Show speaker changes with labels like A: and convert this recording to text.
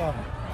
A: Ó.